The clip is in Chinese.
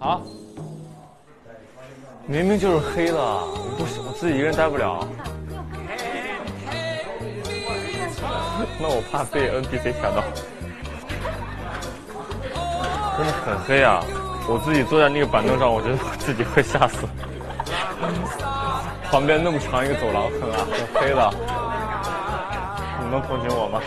啊明明就是黑的我不行我自己一个人待不了。那我怕被 npc 吓到。真的很黑啊我自己坐在那个板凳上我觉得我自己会吓死。旁边那么长一个走廊很暗很黑的。你能同情我吗？